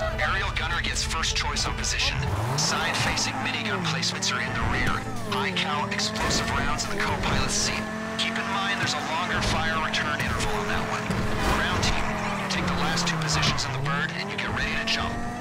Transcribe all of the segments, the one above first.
Aerial gunner gets first choice on position. Side-facing minigun placements are in the rear. High count explosive rounds in the co-pilot's seat. Keep in mind there's a longer fire return interval on that one. Ground team, take the last two positions in the bird and you get ready to jump.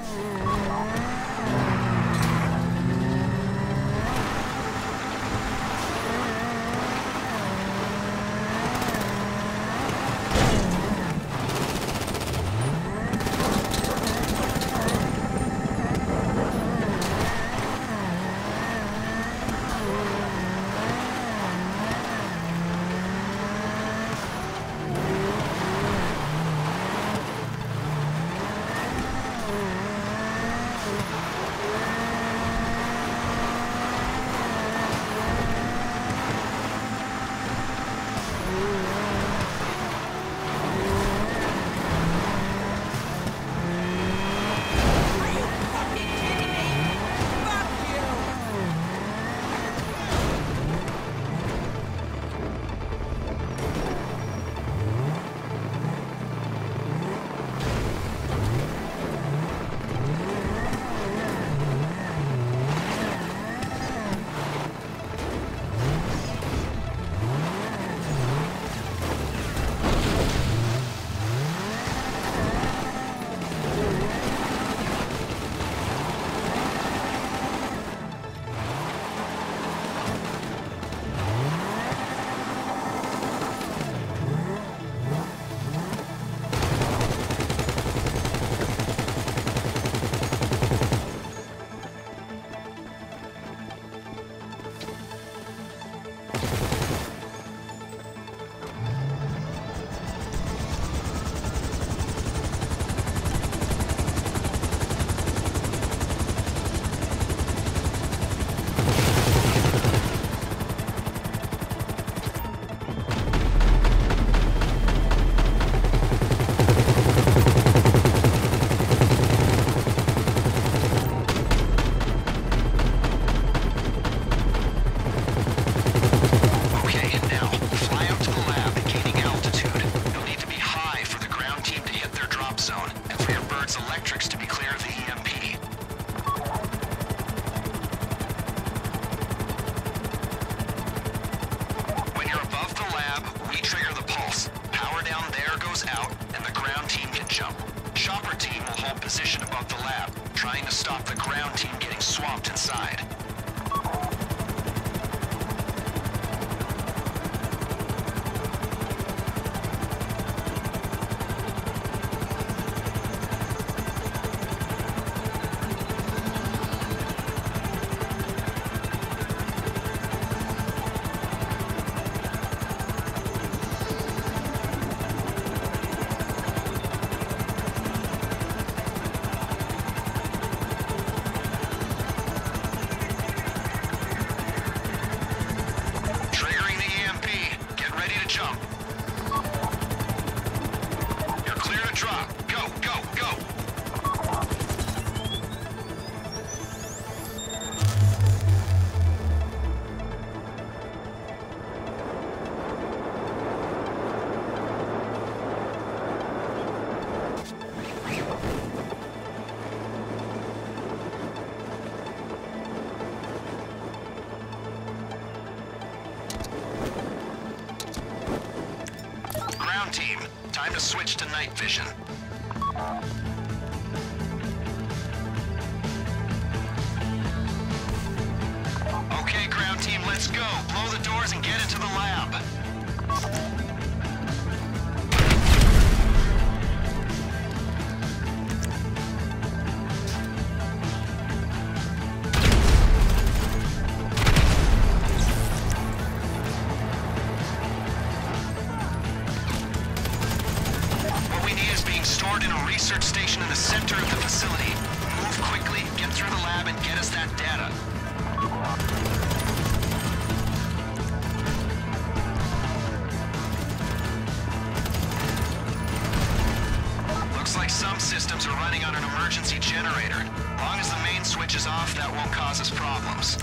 Switch to night vision. Looks like some systems are running on an emergency generator. Long as the main switch is off, that won't cause us problems.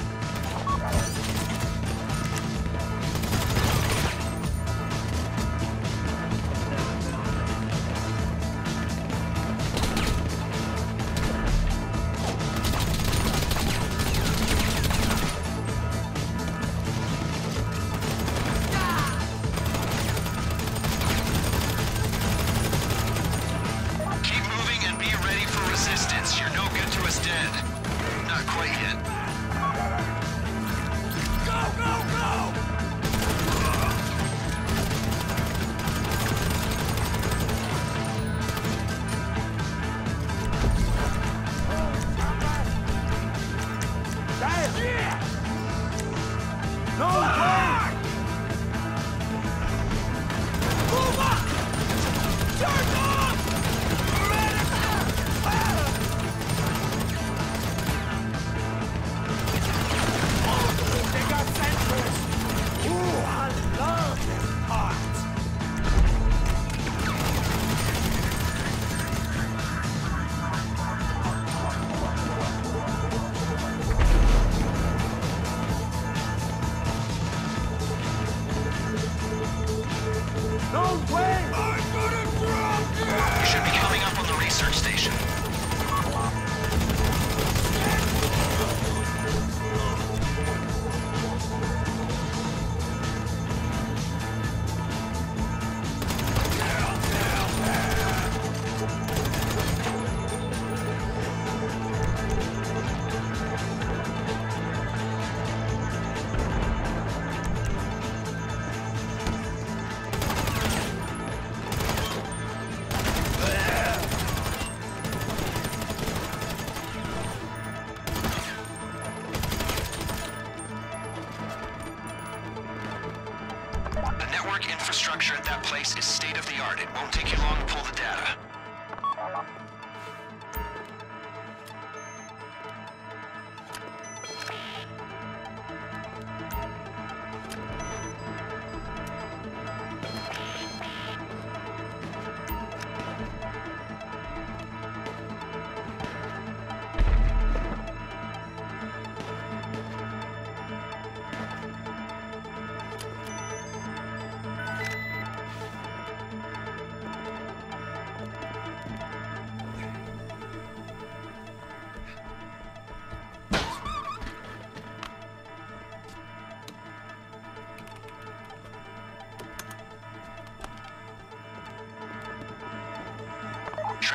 No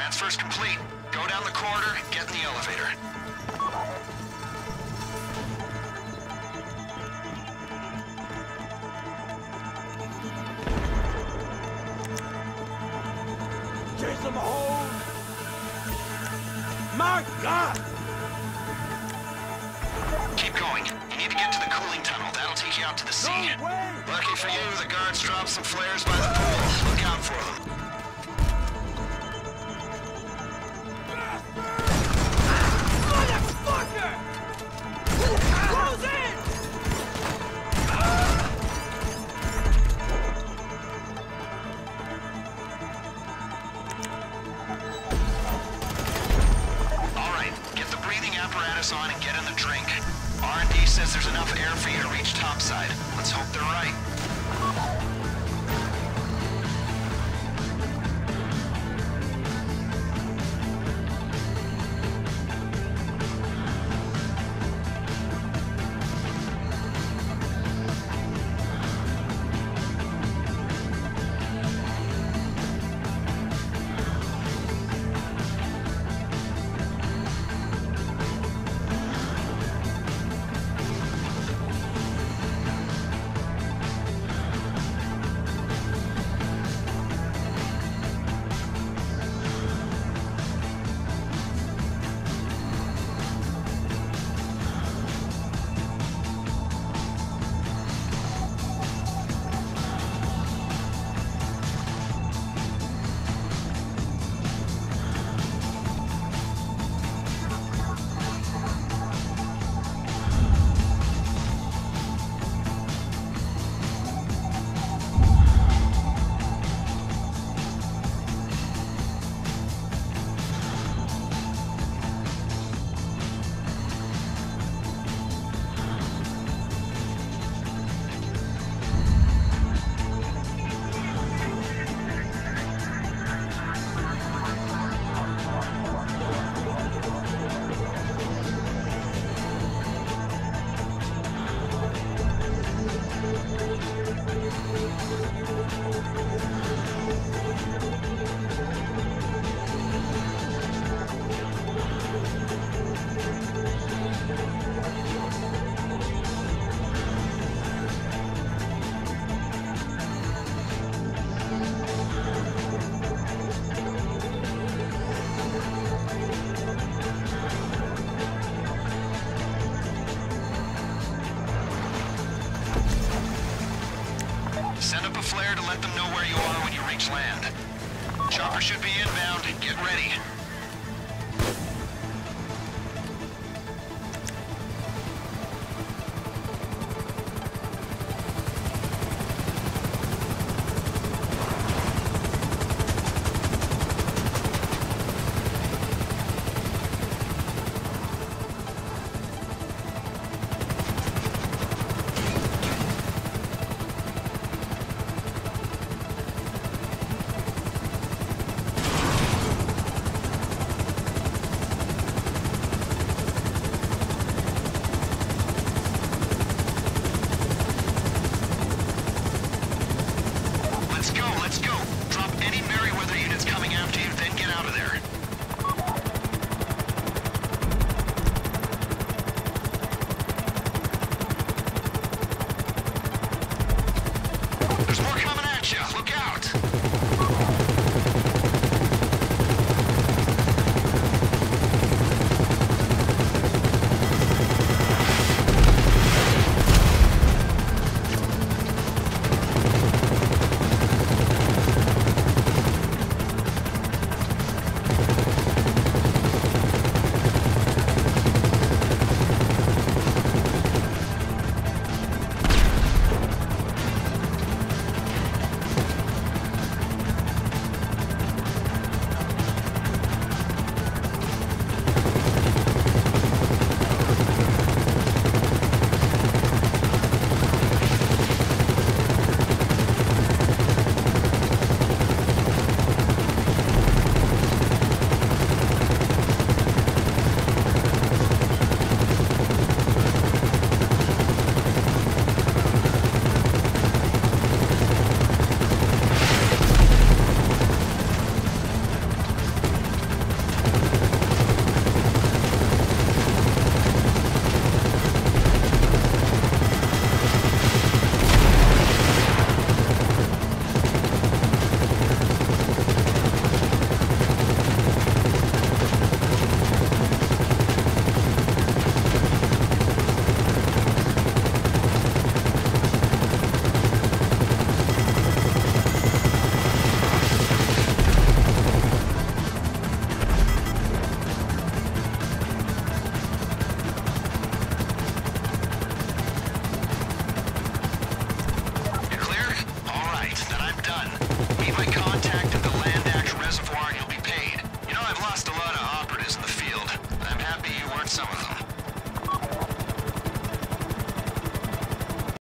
Transfer's complete. Go down the corridor, get in the elevator. Chase them home! My God! Keep going. You need to get to the cooling tunnel. That'll take you out to the sea. No! Lucky for you, the guards dropped some flares by the pool. Look out for them. Apparatus on and get in the drink. R&D says there's enough air for you to reach topside. Let's hope they're right.